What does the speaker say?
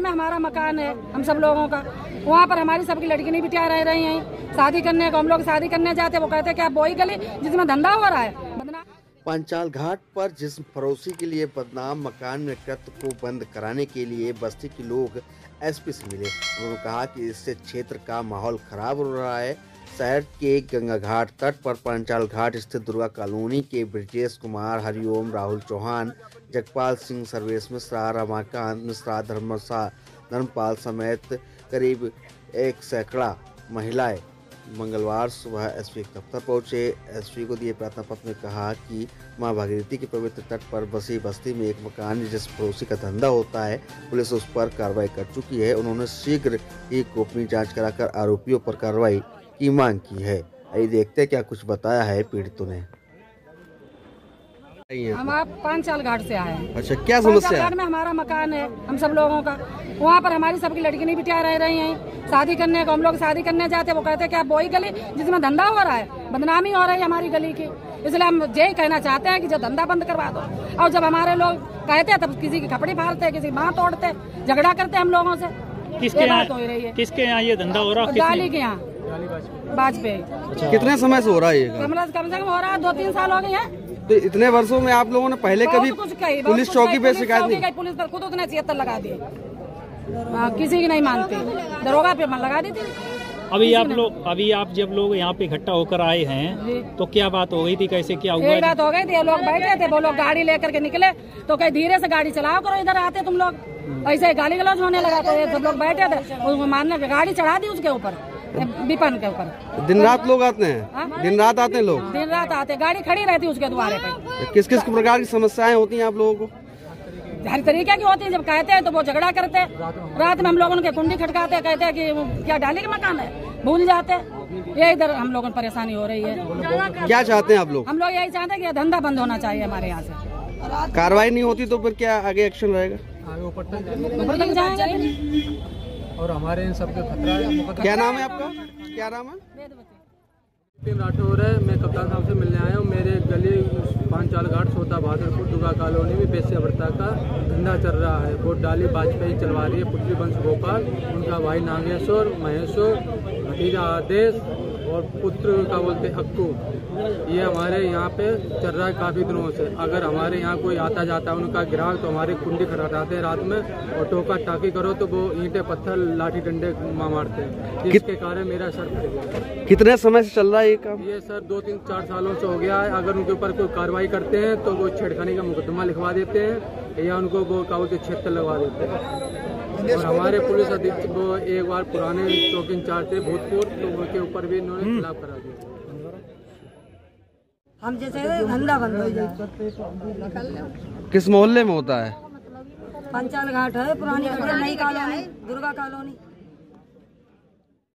में हमारा मकान है, हम सब लोगों का। वहाँ पर हमारी सबकी लड़की नहीं बिटिया रह रही हैं। शादी करने को, हम लोग शादी करने जाते हैं, वो कहते कि आप वही गली, जिसमें धंधा हो रहा है पंचाल घाट पर जिस पड़ोसी के लिए बदनाम मकान में कृत्य को बंद कराने के लिए बस्ती के लोग एसपी से मिले, उन्होंने कहा कि इससे क्षेत्र का माहौल खराब हो रहा है। शहर के गंगा घाट तट पर पंचाल घाट स्थित दुर्गा कॉलोनी के ब्रजेश कुमार, हरिओम, राहुल चौहान, जगपाल सिंह, सर्वेश मिश्रा, रमाकांत मिश्रा, धर्मसा, धर्मपाल समेत करीब एक सैकड़ा महिलाएँ मंगलवार सुबह एसपी दफ्तर पहुँचे। एसपी को दिए प्रार्थना पत्र में कहा कि माँ भागीरथी के पवित्र तट पर बसी बस्ती में एक मकान जिस पड़ोसी का धंधा होता है, पुलिस उस पर कार्रवाई कर चुकी है। उन्होंने शीघ्र ही गोपनीय जाँच कराकर आरोपियों पर कार्रवाई की मांग की है। आइए देखते हैं क्या कुछ बताया है पीड़ितों ने। हम आप पाँच साल घाट से आए अच्छा क्या समस्या घाट में हमारा मकान है हम सब लोगों का। वहाँ पर हमारी सबकी लड़की नहीं बिटिया रह रही हैं। शादी करने को हम लोग शादी करने जाते हैं वो कहते हैं कि आप वही गली जिसमें धंधा हो रहा है बदनामी हो रही है हमारी गली की। इसलिए हम यही कहना चाहते हैं कि जो धंधा बंद करवा दो। और जब हमारे लोग कहते हैं तब किसी की कपड़े फाड़ते हैं किसी की तोड़ते झगड़ा करते हैं हम लोगों से। किसके यहाँ बात हो रही है। किसके यहाँ ये धंधा हो रहा किसने डाली के यहाँ। वाजपेयी कितने समय से हो रहा है ये कम? से कम से कम हो रहा है दो तीन साल हो गए हैं। तो इतने वर्षों में आप लोगों ने पहले कभी कुछ कही, पुलिस चौकी पे शिकायत नहीं? पुलिस पर खुद उतने छिहत्तर लगा दिए। हाँ, किसी की नहीं मानती। दरोगा पे मन लगा दी थी अभी आप लोग अभी आप जब लोग यहाँ पे इकट्ठा होकर आए हैं तो क्या बात हो गई थी? कैसे क्या हुआ? बात हो गई थी लोग बैठे थे वो लोग गाड़ी लेकर के निकले तो कहीं धीरे से गाड़ी चलाओ करो इधर आते तुम लोग। ऐसे गाली गलौज होने लगा तो सब लोग बैठे थे उसको मारने गाड़ी चढ़ा दी उसके ऊपर। विपन के ऊपर दिन रात लोग आते हैं? हाँ? दिन रात आते हैं लोग? दिन रात आते हैं। गाड़ी खड़ी रहती है उसके द्वारे पे। किस किस प्रकार की समस्याएँ होती हैं आप लोगों को? हर तरीके की होती है। जब कहते हैं तो वो झगड़ा करते हैं। रात में हम लोग उनके कुंडी खटकाते हैं कहते हैं कि क्या डाली का मकान है? भूल जाते हैं। ये इधर हम लोगों को परेशानी हो रही है। क्या चाहते हैं आप लोग? हम लोग यही चाहते हैं कि धंधा बंद होना चाहिए हमारे यहाँ से। कार्रवाई नहीं होती तो फिर क्या आगे एक्शन रहेगा? ऊपर तक जाएँगे। और हमारे इन सबके खतरा है। क्या नाम है। आपका? क्या नाम है? टीम राठौर है। मैं कप्तान साहब से मिलने आया हूँ। मेरे गली पांचाल घाट सोता बहादुरपुर दुर्गा कॉलोनी में बेस्यावर्ता का धंधा चल रहा है। वोट डाली वाजपेयी चलवा रही है। पुत्री वंश गोपाल उनका भाई नागेश्वर महेश्वर भतीजा आदेश और पुत्र का बोलते अक्कू। ये हमारे यहाँ पे चल रहा है काफ़ी दिनों से। अगर हमारे यहाँ कोई आता जाता है उनका ग्राहक तो हमारे कुंडी खटखटाते हैं रात में और टोका टाकी करो तो वो ईंटें पत्थर लाठी डंडे मार मारते हैं। जिसके कारण मेरा सर फट गया। कितने समय से चल रहा है ये काम? ये सर दो तीन चार सालों से हो गया है। अगर उनके ऊपर कोई कार्रवाई करते हैं तो वो छेड़खानी का मुकदमा लिखवा देते हैं या उनको वो क्या बोलते क्षेत्र लगवा देते हैं। और हमारे पुलिस अधीक्षक वो एक बार पुराने चौकी इंचार्ज थे भूतपूर्व तो उनके ऊपर भी इन्होंने खिलाफ करा दिया। हम जैसे धंधा बंद हो जाए। किस मोहल्ले में होता है? पंचाल घाट है पुरानी नई कॉलोनी दुर्गा कॉलोनी।